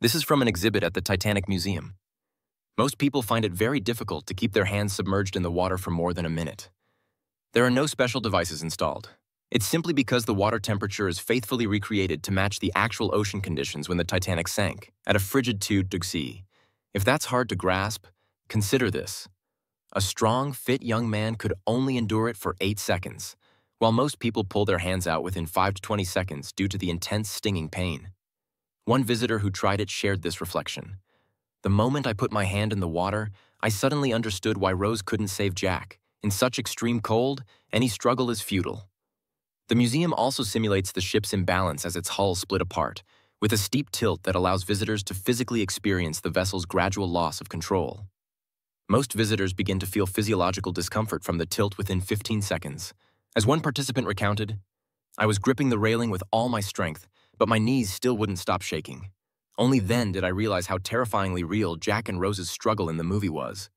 This is from an exhibit at the Titanic Museum. Most people find it very difficult to keep their hands submerged in the water for more than a minute. There are no special devices installed. It's simply because the water temperature is faithfully recreated to match the actual ocean conditions when the Titanic sank, at a frigid 2 degrees. If that's hard to grasp, consider this. A strong, fit young man could only endure it for 8 seconds, while most people pull their hands out within 5 to 20 seconds due to the intense stinging pain. One visitor who tried it shared this reflection. The moment I put my hand in the water, I suddenly understood why Rose couldn't save Jack. In such extreme cold, any struggle is futile. The museum also simulates the ship's imbalance as its hull split apart, with a steep tilt that allows visitors to physically experience the vessel's gradual loss of control. Most visitors begin to feel physiological discomfort from the tilt within 15 seconds. As one participant recounted, I was gripping the railing with all my strength, but my knees still wouldn't stop shaking. Only then did I realize how terrifyingly real Jack and Rose's struggle in the movie was.